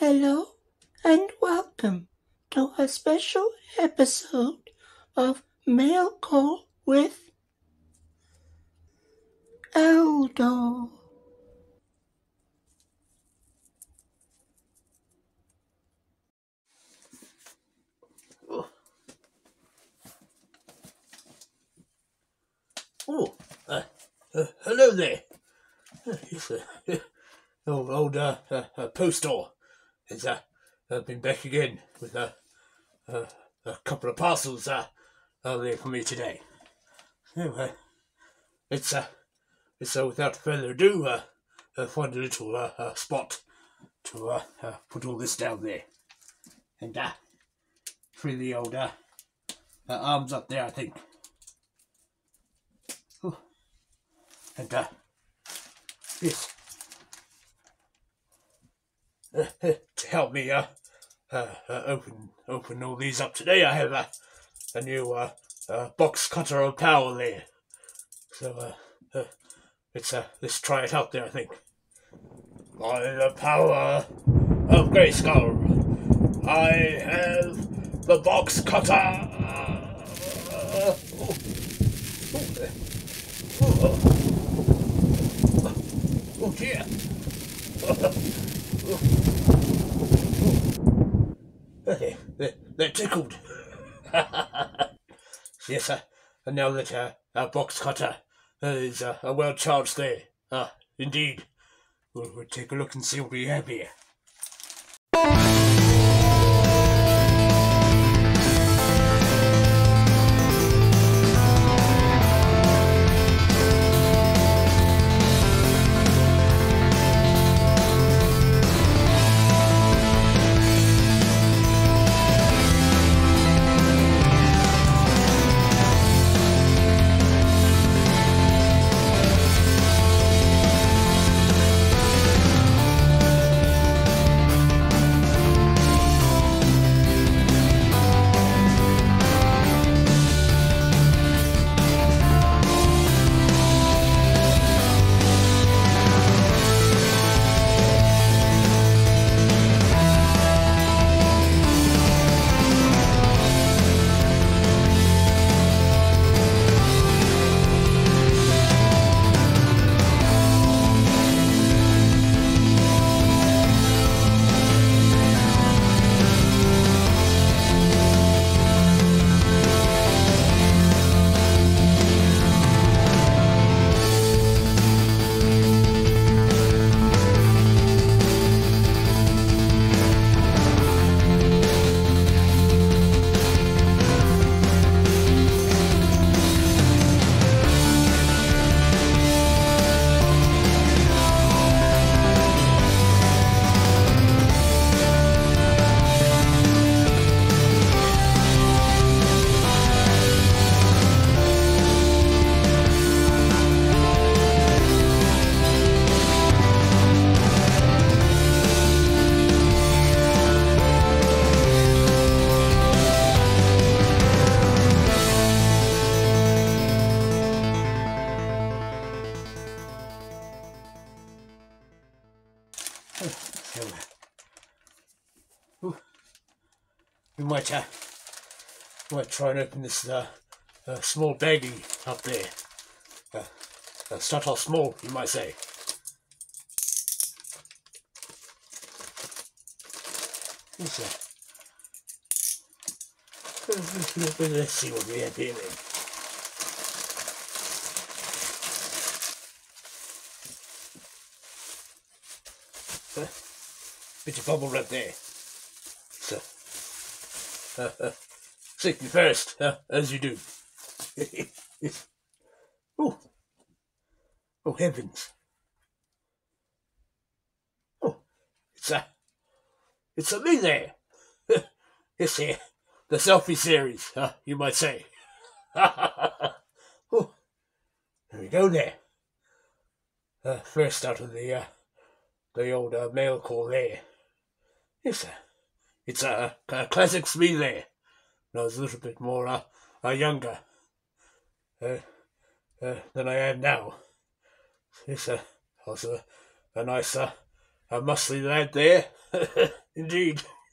Hello and welcome to a special episode of Mail Call with Eldor. Oh, uh, uh, hello there. Uh, yes, uh, old old uh, uh, uh, postal has uh, uh, been back again with uh, uh, a couple of parcels uh, there for me today. Uh, it's uh, it's uh, without further ado, uh, uh, find a little uh, uh, spot to uh, uh, put all this down there, and uh, free the old uh, uh, arms up there, I think. And, uh, yes. Uh, uh, help me, uh, uh, uh, open, open all these up today, I have, uh, a new, uh, uh, box cutter of power there. So, uh, uh uh, let's try it out there, I think. By the power of Grayskull, I have the box cutter. Uh, oh, oh, oh, Oh dear. okay, they're, they're tickled. yes, sir. And now that uh, our box cutter uh, is uh, well charged there, ah, indeed, we'll, we'll take a look and see what we have here. Might, uh, might try and open this uh, uh, small baggie up there. Uh, uh, start off small, you might say. Yes, uh, Let's see what we have here then. Bit of bubble wrap there. Safety first, as you do. oh, oh heavens! Oh, it's a, it's a me there. it's here, the selfie series, you might say. oh, there we go there. Uh, first out of the uh, the old uh, mail call there. Yes, sir. It's a, a classic me there. I was a little bit more uh, uh, younger uh, uh, than I am now. Yes, sir. I was a, a nice, uh, a muscly lad there. indeed.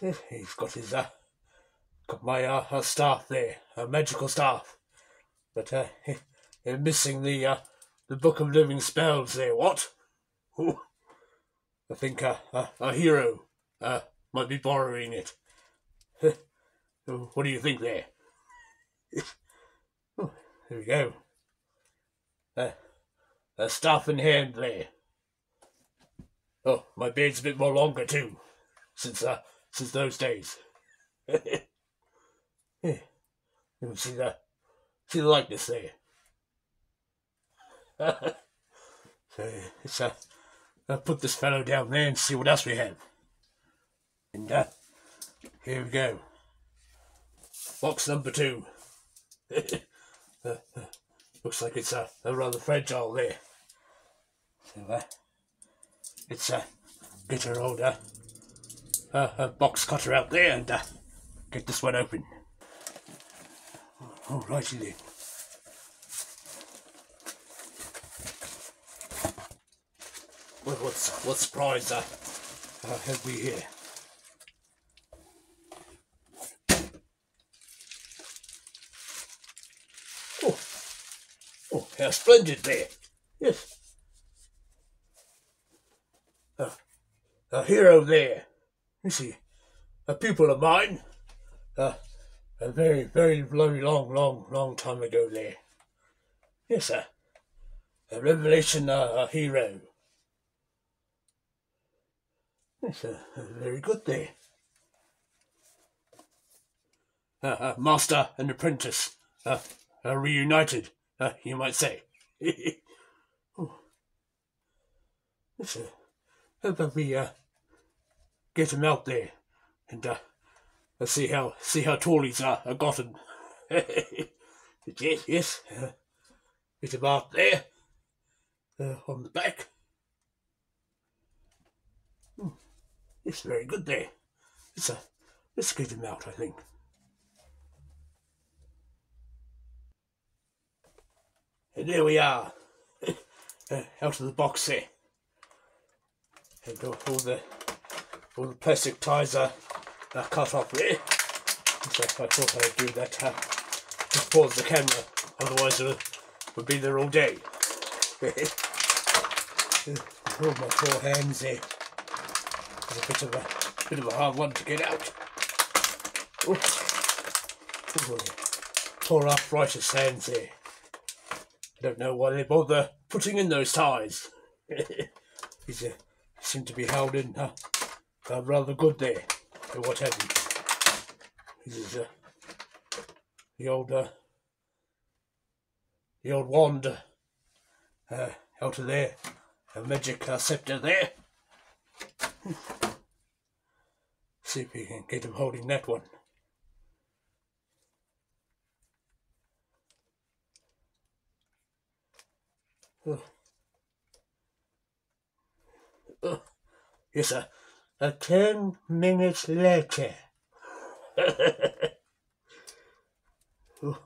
He's got his, uh, got my, uh, uh staff there, a magical staff. But, uh, missing the, uh, the Book of Living Spells there, what? Ooh. I think, uh, a hero, uh, might be borrowing it. what do you think there? oh, there we go. Uh, a staff in hand there. Oh, my beard's a bit more longer too, since uh, since those days. yeah. You can see the see the likeness there. so it's uh, I'll put this fellow down there and see what else we have. And uh, here we go. Box number two. uh, uh, looks like it's a rather fragile there. So uh, it's uh, get our old uh, box cutter out there and uh, get this one open. Alrighty then. What's what surprise uh, uh, have we here? Oh, oh, how splendid there! Yes, uh, a hero there. You see, a pupil of mine. Uh, a very, very, very long, long, long time ago there. Yes, sir. A revelation, uh, a hero. Yes, uh, very good there. Uh, uh, master and apprentice uh, are reunited, uh, you might say. oh. Uh, how about we uh, get him out there and uh, see how see how tall he's uh, gotten. yes, yes. Uh, get him out there uh, on the back. It's very good there. It's a, let's get him out, I think. And there we are, uh, out of the box there. And all, all the all the plastic ties are, are cut off there. So I thought I'd do that. Uh, just pause the camera, otherwise it would be there all day. oh, my poor hands there a bit of a bit of a hard one to get out. Oh, oh poor arthritis hands there. I don't know why they bother putting in those ties. These uh, seem to be held in uh, uh, rather good there, or what have you. This is uh, the old uh, the old wand uh, out of there, a magic uh, scepter there. See if we can get him holding that one. Oh. Oh. Yes, sir. Uh, ten minutes later. oh.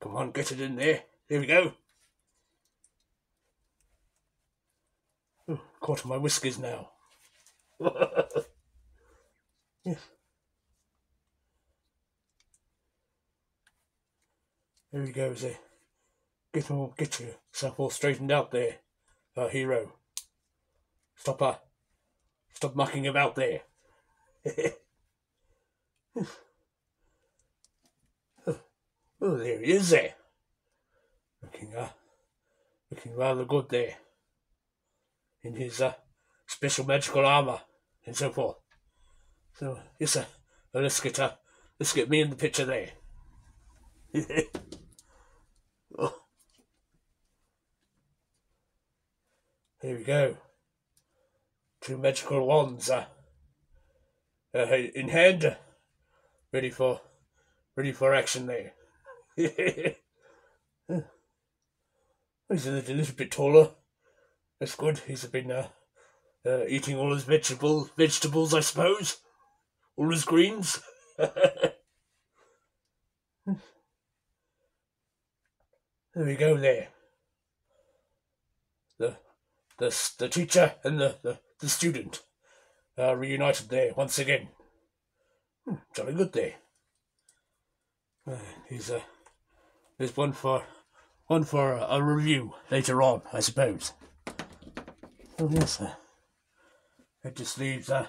Come on, get it in there. Here we go. Caught my whiskers now. Yes. There he goes there. Get all, get yourself all straightened out there, our hero. Stop, uh, stop mucking about there. oh, there he is there. Looking, uh, looking rather good there. In his, uh, special magical armor and so forth. So yes, sir. Well, let's get uh, let's get me in the picture there. oh. Here we go. Two magical wands, uh, uh, in hand, ready for, ready for action there. He's a little bit taller. That's good. He's been uh, uh, eating all his vegetable vegetables, I suppose all his greens. there we go there. The the the teacher and the, the, the student are reunited there once again. Hmm, jolly good there. Uh, he's uh, there's one for one for a, a review later on, I suppose. Oh yes, uh, it just leaves uh,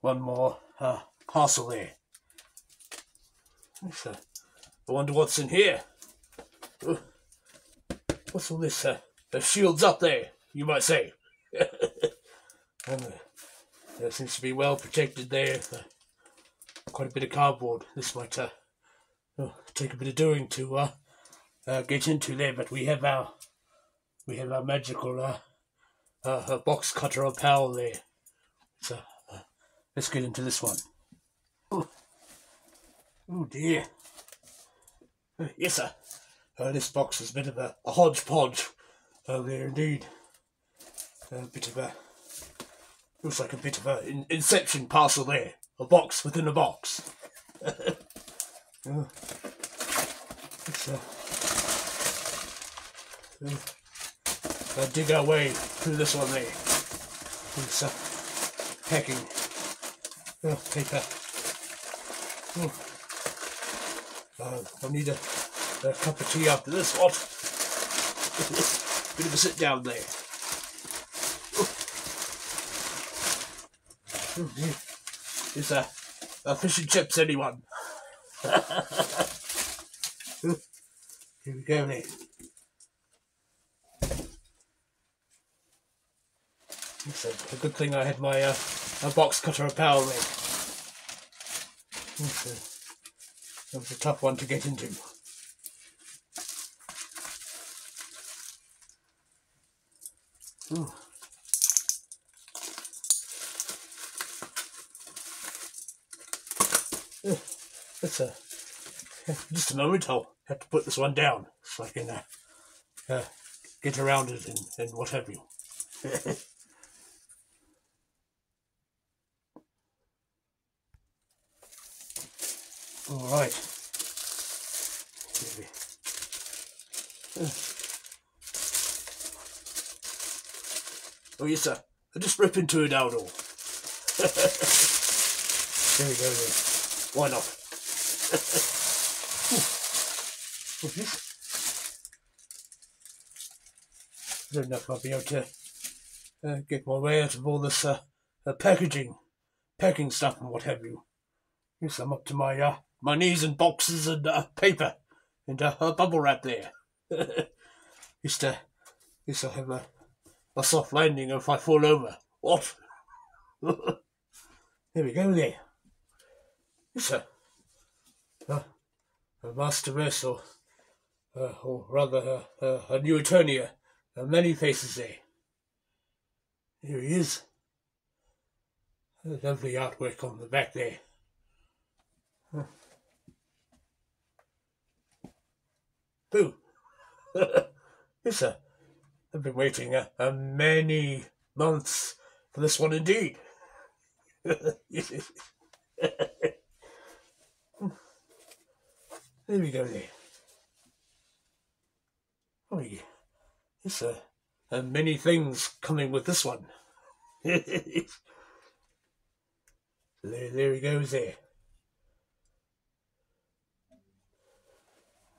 one more uh, parcel there. Yes, uh, I wonder what's in here. Uh, what's all this? Uh, the shields up there, you might say. uh, there seems to be well protected there. Uh, quite a bit of cardboard. This might uh, oh, take a bit of doing to uh, uh, get into there, but we have our we have our magical uh, uh, box cutter of power there. So uh, let's get into this one. Oh, dear. Uh, yes, sir. Uh, this box is a bit of a, a hodgepodge uh, there indeed. A bit of a Looks like a bit of an in- inception parcel there. A box within a box. oh. Let's, uh, uh, dig our way through this one there. It's uh, packing. Oh, paper. Oh. Uh, I'll need a, a cup of tea after this one. bit of a sit down there. there. Is a, a fish and chips, anyone? Here we go, mate. It's a, a good thing I had my uh, a box cutter of power. It's a, that was a tough one to get into. Ooh. It's a just a moment. I'll have to put this one down so I can uh, uh, get around it and, and what have you. All right. Oh yes, sir. I'm just rip into it out all. there we go. Then. Why not? I don't know if I'll be able to uh, get my way out of all this uh, uh, packaging, packing stuff and what have you. Yes, I'm up to my uh, my knees in boxes and uh, paper and uh, a bubble wrap there. Used to, used to have a, a soft landing if I fall over. What? there we go there. Yes, sir. Uh, a Masterverse, uh, or rather uh, uh, a New Eternia, uh, Man-E-Faces there. Here he is. A lovely artwork on the back there. Huh. Boo! yes, sir. I've been waiting uh, uh, many months for this one indeed. There we go there. Oh, yeah. There's uh, uh, many things coming with this one. there, there he goes there.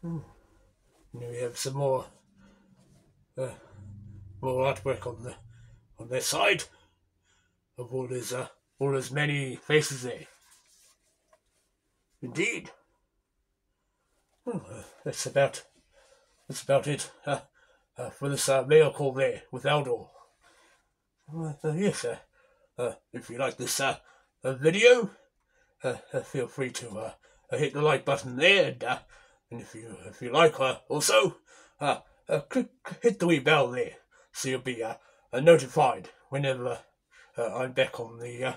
Hmm. Now we have some more, uh, more artwork on the on their side of all his uh, all his many faces there. Indeed. Oh, uh, that's about that's about it uh, uh, for this uh, mail call there with Eldor. Uh, yes, if you like this video, feel free to hit the like button there, and, and if you if you like, uh, also uh, uh, click hit the wee bell there, so you'll be uh, uh, notified whenever uh, I'm back on the uh,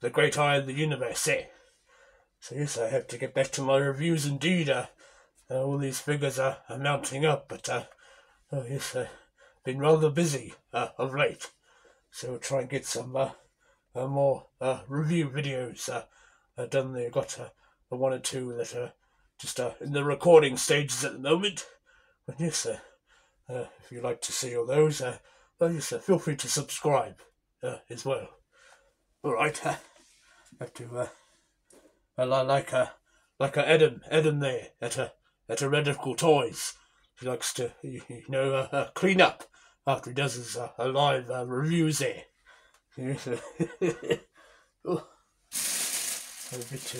the Great Eye of the Universe there. So yes, I have to get back to my reviews indeed. All these figures are, are mounting up, but oh yes, uh, been rather busy of late. So we'll try and get some more review videos done there. Got uh, one or two that are just uh, in the recording stages at the moment. But yes, uh, uh, if you'd like to see all those, uh, well, yes, uh, feel free to subscribe. uh, as well. All right, uh, have to uh, li- like uh, like a Adam Adam there at a at a Radical Toys. He likes to you, you know uh, uh, clean up after he does his uh, uh, live uh, reviews there. Uh, oh, a bit to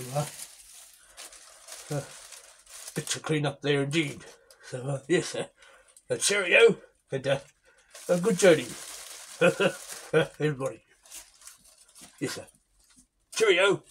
uh, bit to clean up there indeed. So uh, yes, uh, uh, cheerio and uh, a good journey, everybody. Yes, sir. Cheerio.